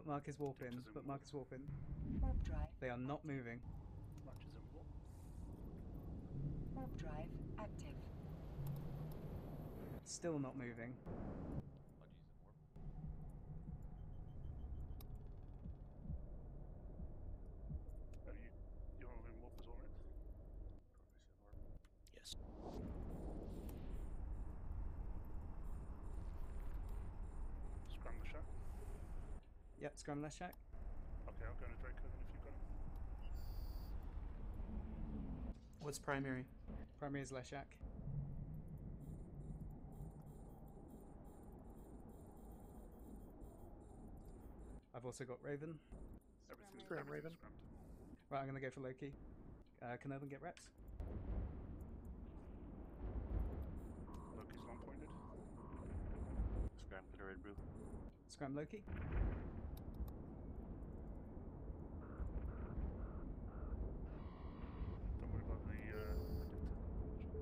But Mark is warping. Doesn't But Mark is warping. Warp drive. They are not moving. Matches and what? Warp drive active. Still not moving. Budgies and warp. Are you you're in warp as well, right? Budgies and warp. Yes. Scram the shot. Yep, scrum left shack. Okay, I'll go to Draco then if you've got him. What's primary? Primary is Leshak. I've also got Raven. Everything's, Scram Raven. scrammed. Right, I'm going to go for Loki. Uh, can Urban get reps? Loki's long pointed. Scram to red brew. Scram Loki. Don't worry about the uh, predictor. Just-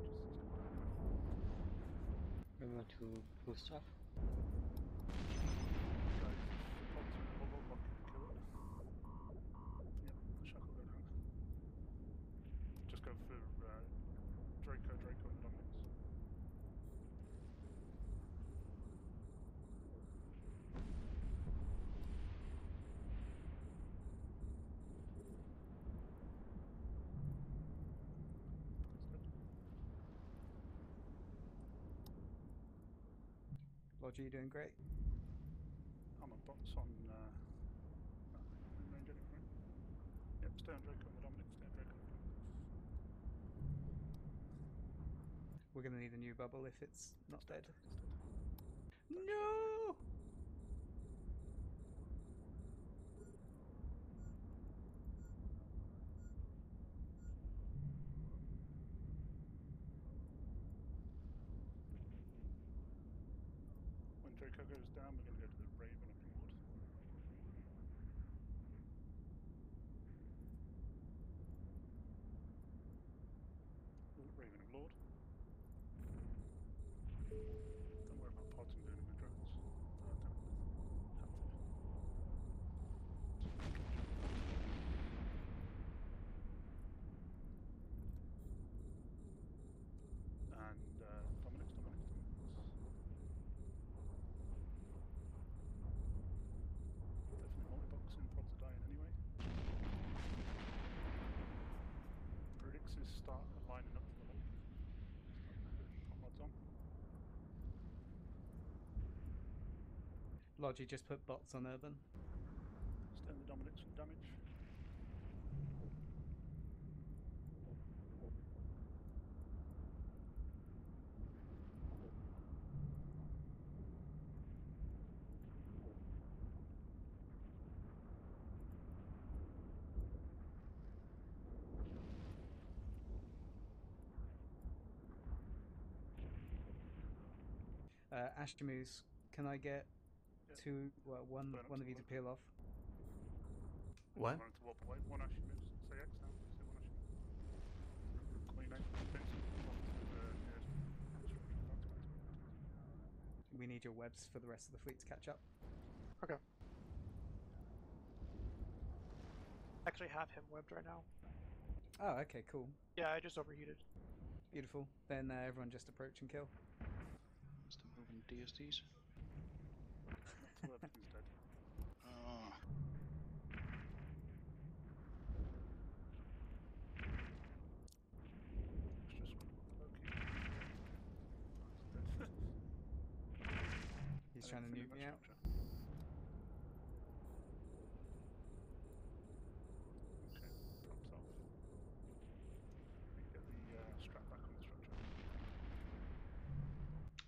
just- Remember to boost stuff. Guys, pop to the bubble, lock and kill it. Yep, the shock will go down. Just go for uh, Draco, Draco and Dominix. That's good. Roger, you're doing great. I'm a bots on uh, range anyway, right? Yep, stay on Draco and the Dominix, stay on Draco and the Dominix. We're going to need a new bubble if it's not dead. It's dead. No! Goes down, we're going to go to the Raven and Lord. Raven and Lord. Don't worry about pods and doing them with drones. Uh, don't have to. And uh, Dominic's, Dominic's, Dominic's. Definitely multi-boxing, pods are dying anyway. Predicts is start lining up for the loop. Got mods on. Logi just put bots on Urban. Stand the Dominix's from damage. Uh, Ashtamoose, can I get. Two, well, one, Burn one of you to peel off? What? Wanted to walk away. One action moves. Say X now. Say one action move. Queen X. Vincent. One to the nearest structure. Back to back to back to back. We need your webs for the rest of the fleet to catch up. Okay. Actually have him webbed right now. Oh, okay, cool. Yeah, I just overheated. Beautiful. Then uh, everyone just approach and kill. Still moving DSDs. So everything's dead. Oh. Just Loki. He's I trying to don't nuke me out. Okay, props off. We get the uh, strap back on the structure.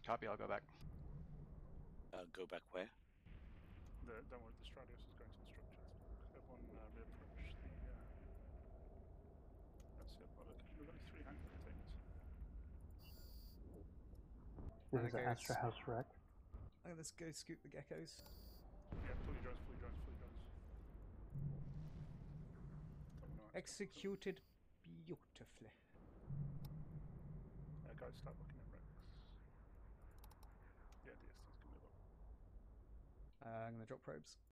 Copy, I'll go back. Uh, go back where? The, don't worry, the Stratios is going to the structure. Everyone uh, reapproach the. Uh... That's it. Well, we've got three hand containers. And This is an goes- Astrahus wreck. Oh, let's go scoop the geckos. Yeah, fully drones, fully drones, fully drones. Executed beautifully. Uh, guys, start looking at wrecks. Yeah, DSTs can move up. Uh, I'm going to drop probes.